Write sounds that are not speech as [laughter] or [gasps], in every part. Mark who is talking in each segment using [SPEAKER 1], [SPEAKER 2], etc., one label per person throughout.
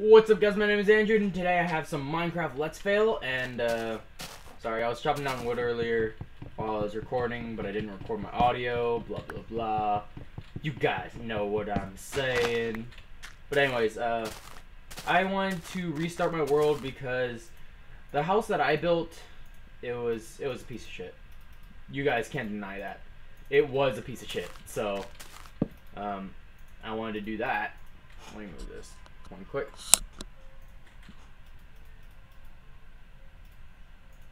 [SPEAKER 1] What's up guys, my name is Andrew and today I have some Minecraft Let's Fail and uh, sorry I was chopping down wood earlier while I was recording but I didn't record my audio, blah blah blah. You guys know what I'm saying. But anyways, uh, I wanted to restart my world because the house that I built, it was, it was a piece of shit. You guys can't deny that. It was a piece of shit, so um, I wanted to do that. Let me move this one quick.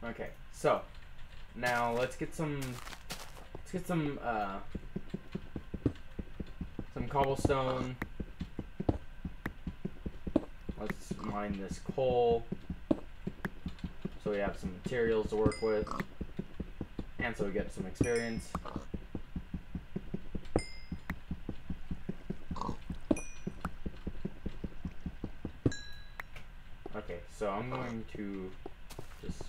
[SPEAKER 1] Okay, so now let's get some let's get some uh some cobblestone. Let's mine this coal so we have some materials to work with and so we get some experience. Okay, so I'm going to just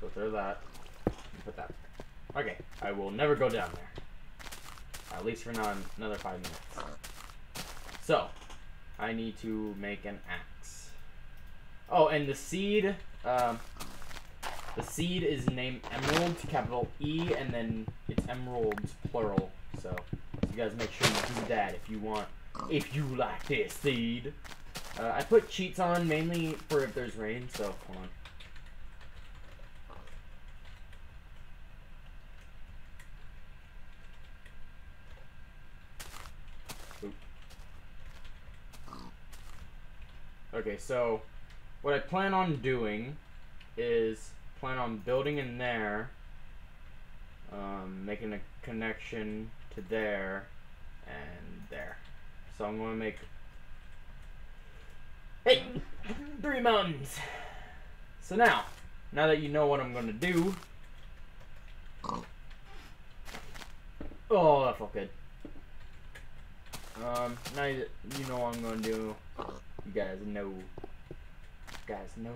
[SPEAKER 1] so throw that put that. Okay, I will never go down there. At least for now, another five minutes. So, I need to make an axe. Oh, and the seed, um, the seed is named Emerald, capital E, and then it's Emeralds, plural. So, you guys make sure you do that if you want, if you like this seed. Uh, I put cheats on mainly for if there's rain, so hold on. Okay, so what I plan on doing is plan on building in there, um, making a connection to there and there. So I'm going to make hey three mountains. So now, now that you know what I'm going to do, oh that felt good. Um, now you, you know what I'm going to do. You guys know. You guys know.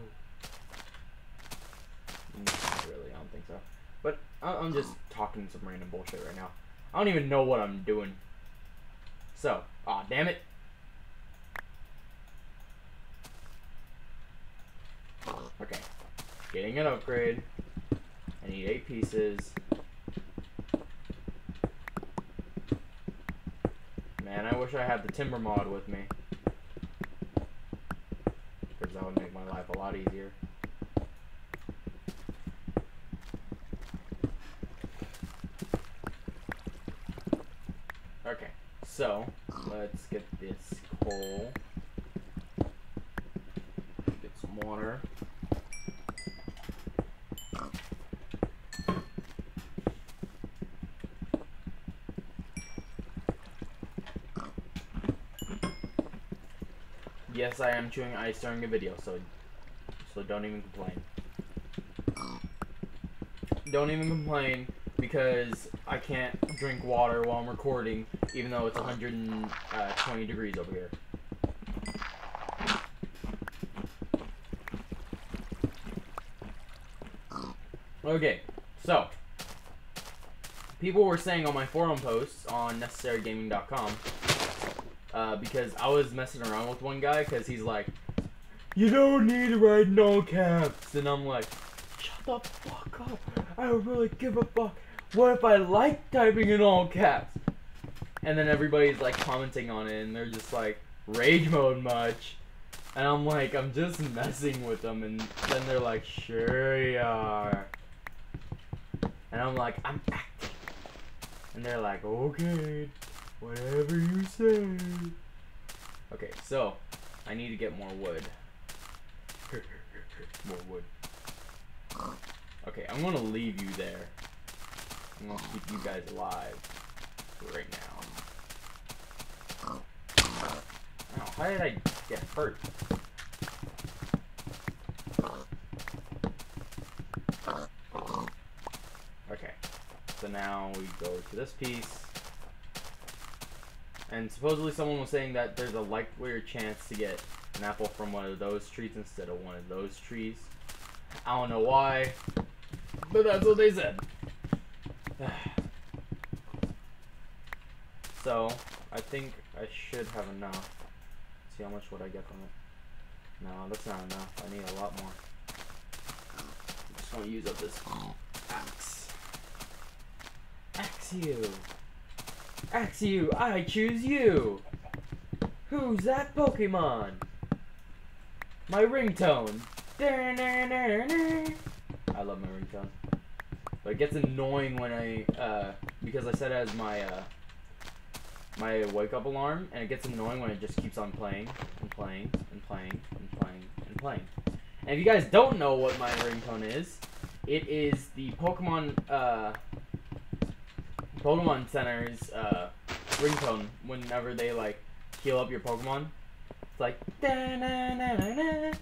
[SPEAKER 1] Not really, I don't think so. But I'm just talking some random bullshit right now. I don't even know what I'm doing. So, aw, damn it. Okay, getting an upgrade. I need eight pieces. Man, I wish I had the timber mod with me. Because that would make my life a lot easier. Okay, so let's get this coal. Get some water. Yes, I am chewing ice during a video, so so don't even complain. Don't even complain because I can't drink water while I'm recording, even though it's 120 degrees over here. Okay, so people were saying on my forum posts on necessarygaming.com uh, because I was messing around with one guy because he's like, you don't need to write no caps, and I'm like, shut the fuck up. I don't really give a fuck. What if I like typing in all caps? And then everybody's like commenting on it, and they're just like, rage mode much. And I'm like, I'm just messing with them, and then they're like, sure you are. And I'm like, I'm acting. And they're like, okay, whatever you say. Okay, so I need to get more wood. [laughs] more wood. Okay, I'm gonna leave you there. I'm gonna keep you guys alive right now. Ow, how did I get hurt? Okay, so now we go to this piece. And supposedly someone was saying that there's a likelier chance to get an apple from one of those trees instead of one of those trees. I don't know why, but that's what they said. So, I think I should have enough. Let's see how much would I get from it. No, that's not enough. I need a lot more. I'm just gonna use up this axe. Axe you! Axe you! I choose you! Who's that Pokemon? My ringtone! I love my ringtone. But it gets annoying when I, uh, because I set it as my, uh, my wake up alarm, and it gets annoying when it just keeps on playing, and playing, and playing, and playing, and playing. And if you guys don't know what my ringtone is, it is the Pokemon, uh, Pokemon Center's, uh, ringtone whenever they, like, heal up your Pokemon. It's like, da na na na na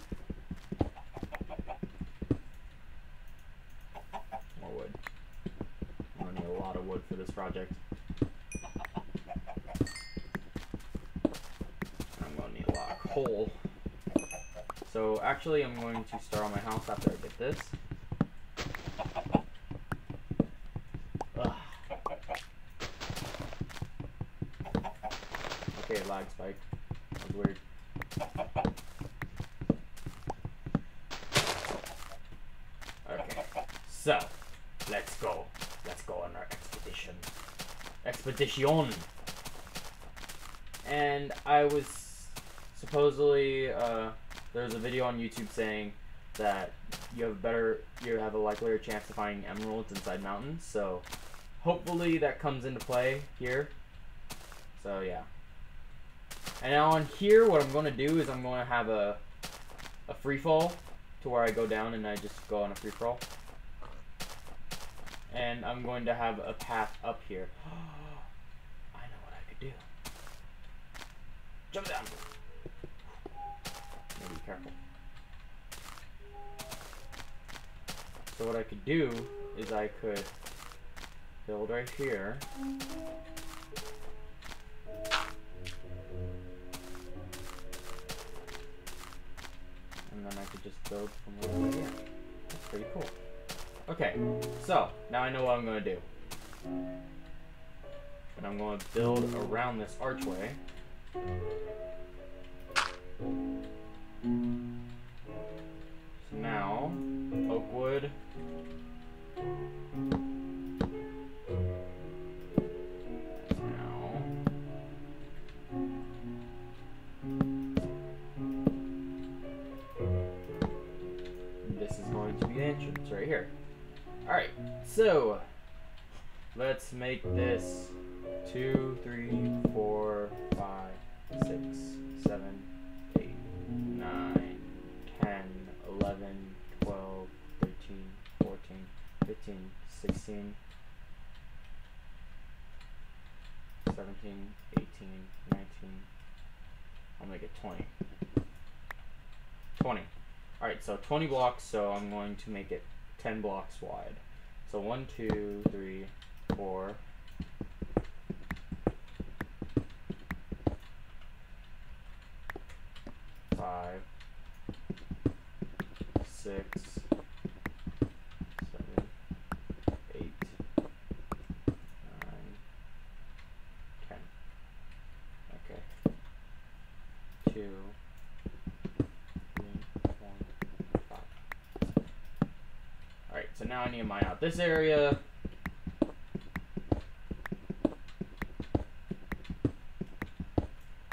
[SPEAKER 1] for this project. I'm going to need a lot of coal. So actually I'm going to start on my house after I get this. Ugh. Okay, lag spike. That was weird. Okay, so, let's go. Let's go on our expedition. Expedition. And I was supposedly uh, there's a video on YouTube saying that you have a better you have a likelier chance of finding emeralds inside mountains. So hopefully that comes into play here. So yeah. And now on here, what I'm going to do is I'm going to have a a free fall to where I go down and I just go on a free fall and I'm going to have a path up here. [gasps] I know what I could do. Jump down. Be careful. So what I could do is I could build right here. And then I could just build from right here. That's pretty cool. Okay, so now I know what I'm going to do. And I'm going to build around this archway. So now, oak wood. Now, this is going to be the entrance right here. So let's make this two, three, four, five, six, seven, eight, nine, ten, eleven, twelve, thirteen, fourteen, fifteen, sixteen, seventeen, eighteen, nineteen. I'll make it 20. 20. Alright, so 20 blocks, so I'm going to make it 10 blocks wide. So one, two, three, four, five, six, seven, eight, nine, ten. Okay. Two. So now I need to mine out this area.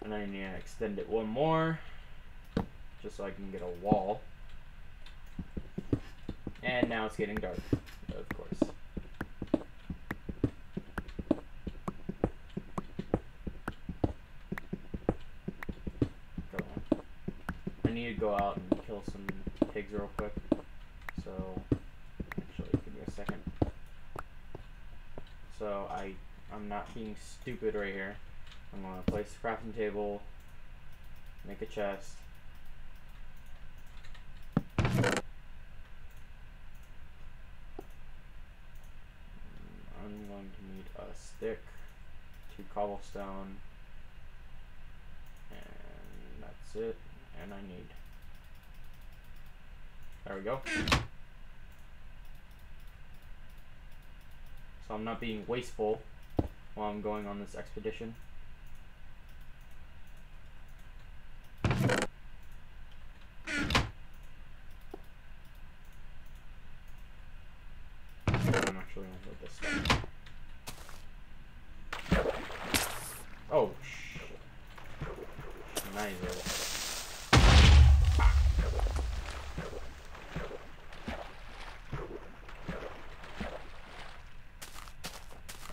[SPEAKER 1] And I need to extend it one more. Just so I can get a wall. And now it's getting dark, of course. I need to go out and kill some pigs real quick. So second. So I, I'm not being stupid right here. I'm to place the crafting table, make a chest. I'm going to need a stick, two cobblestone, and that's it. And I need, there we go. so I'm not being wasteful while I'm going on this expedition. I'm actually gonna put this stuff. Oh, shit. Nice.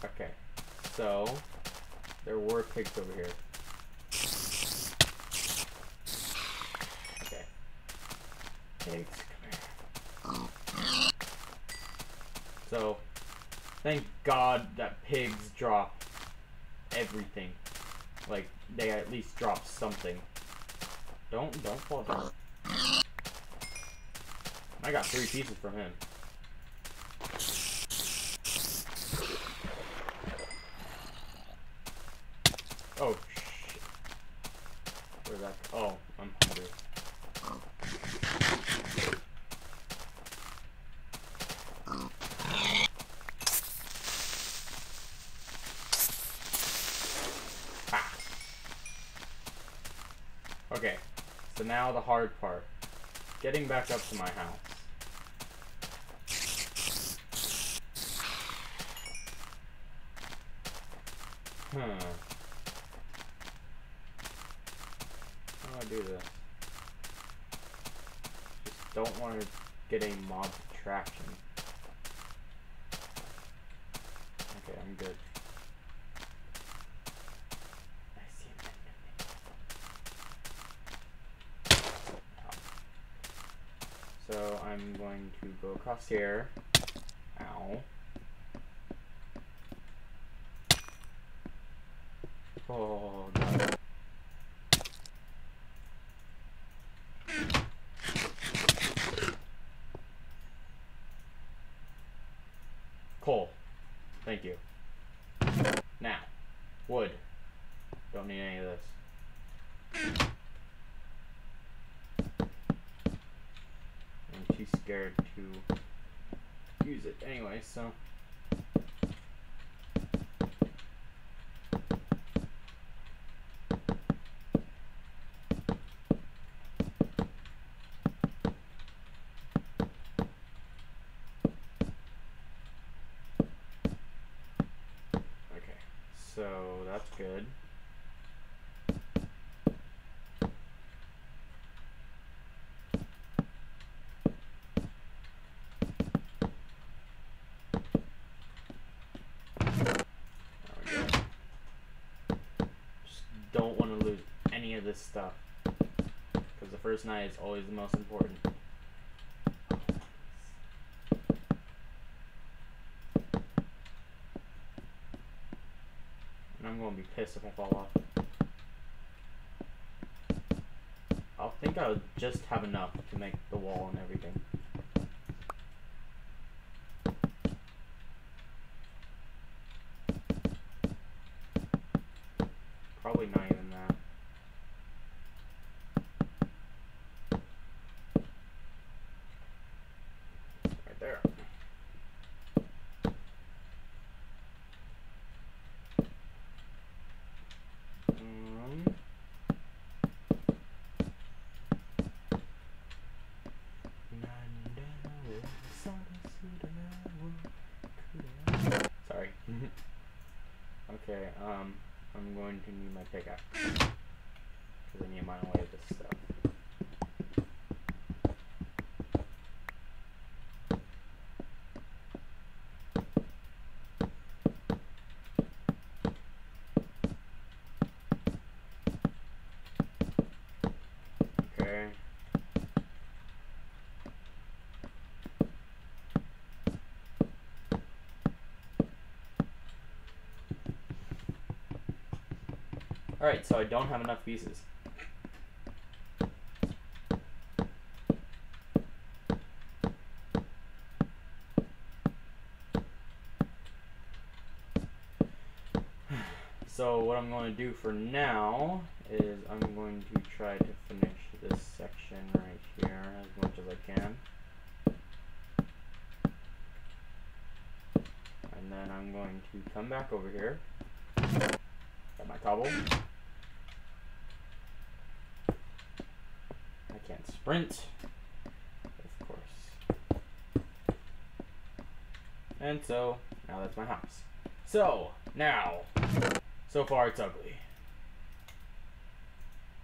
[SPEAKER 1] Okay, so there were pigs over here. Okay. Pigs, come here. So, thank God that pigs drop everything. Like, they at least drop something. Don't, don't fall down. I got three pieces from him. Oh, shit. Where's that? Oh, I'm hungry. Ah. Okay, so now the hard part. Getting back up to my house. Hmm. I do this? Just don't want to get a mob traction. Okay, I'm good. So I'm going to go across here. Ow. Oh god. Coal. Thank you. Now, wood. Don't need any of this. I'm too scared to use it anyway, so. Okay, so that's good. Don't want to lose any of this stuff. Because the first night is always the most important. And I'm gonna be pissed if I fall off. I'll think I'll just have enough to make the wall and everything. Probably not even that. Right there. Um, Sorry. Okay, um, I'm going to need my pickaxe. Because I need a mile away this stuff. Okay. Alright, so I don't have enough pieces. [sighs] So what I'm going to do for now is I'm going to try to finish this section right here as much as I can. And then I'm going to come back over here. Got my cobble. I can't sprint. Of course. And so, now that's my house. So, now, so far it's ugly.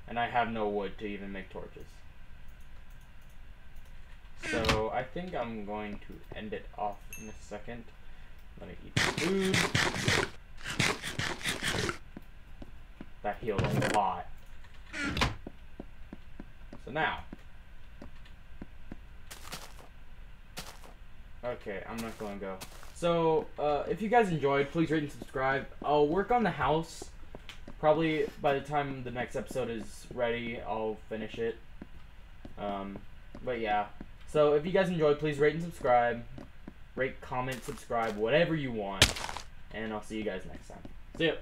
[SPEAKER 1] And I have no wood to even make torches. So, I think I'm going to end it off in a second. Let me eat some food. That healed a lot. So now. Okay, I'm not going to go. So, uh, if you guys enjoyed, please rate and subscribe. I'll work on the house. Probably by the time the next episode is ready, I'll finish it. Um, but yeah. So, if you guys enjoyed, please rate and subscribe. Rate, comment, subscribe, whatever you want. And I'll see you guys next time. See ya.